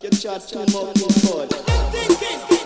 Get your too much, good.